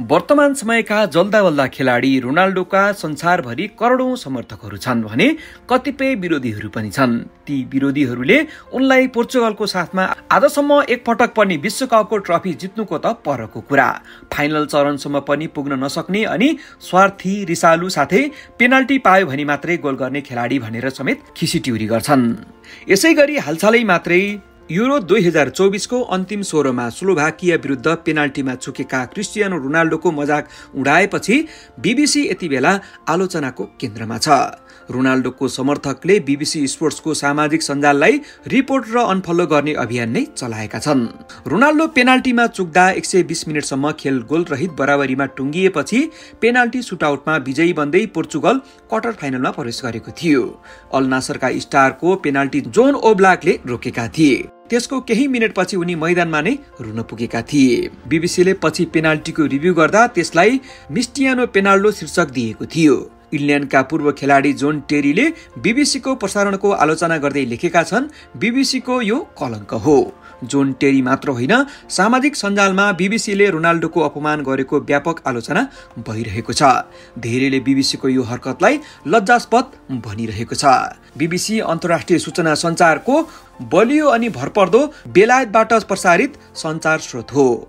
वर्तमान समयका जल्दा खेलाडी रोनाल्डोका संसारभरि करोडौं समर्थकहरू छन् भने कतिपय विरोधीहरू पनि छन्। ती विरोधीहरूले उनलाई पोर्चुगलको साथमा आजसम्म एकपटक पनि विश्वकपको ट्रफी जित्नुको त परको कुरा। फाइनल चरणसम्म पनि पुग्न नसक्ने अनि स्वार्थी रिसालु साथै पेनाल्टी पायो भने मात्रै गोल गर्ने खेलाडी भनेर समेत खिसिट्युरी गर्छन्। यसै गरी हालसालै मात्रै युरो दुई हजार चौबिसको अन्तिम सोह्रमा स्लोभाकिया विरुद्ध पेनाल्टीमा चुकेका क्रिस्टियानो रोनाल्डोको मजाक उडाएपछि बिबिसी यति बेला आलोचनाको केन्द्रमा छ। रोनाल्डोको समर्थकले बिबिसी स्पोर्ट्सको सामाजिक सञ्जाललाई रिपोर्ट र अनफलो गर्ने अभियान नै चलाएका छन्। रोनाल्डो पेनाल्टीमा चुक्दा एक सय बिस मिनटसम्म खेल गोल रहित बराबरीमा टुङ्गिएपछि पेनाल्टी सुटआउटमा विजयी बन्दै पोर्चुगल क्वार्टर फाइनलमा प्रवेश गरेको थियो। अल नासरका स्टारको पेनाल्टी जोन ओब्लाकले रोकेका थिए। त्यसको केही मिनटपछि उनी मैदानमा नै रुन पुगेका थिए। बिबिसीले पछि पेनाल्टीको रिभ्यू गर्दा त्यसलाई मिस्टियानो पेनाल्डो शीर्षक दिएको थियो। इङ्ल्यान्डका पूर्व खेलाडी जोन टेरीले बिबिसीको प्रसारणको आलोचना गर्दै लेखेका छन् बिबिसीको यो कलङ्क हो। जोन टेरी मात्र होइन सामाजिक सञ्जालमा बिबिसीले रोनाल्डोको अपमान गरेको व्यापक आलोचना भइरहेको छ। धेरैले बिबिसीको यो हरकतलाई लज्जास्पद भनिरहेको छ। बिबिसी अन्तर्राष्ट्रिय सूचना सञ्चारको बलियो अनि भरपर्दो बेलायतबाट प्रसारित सञ्चार स्रोत हो।